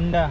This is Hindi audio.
गुंडा।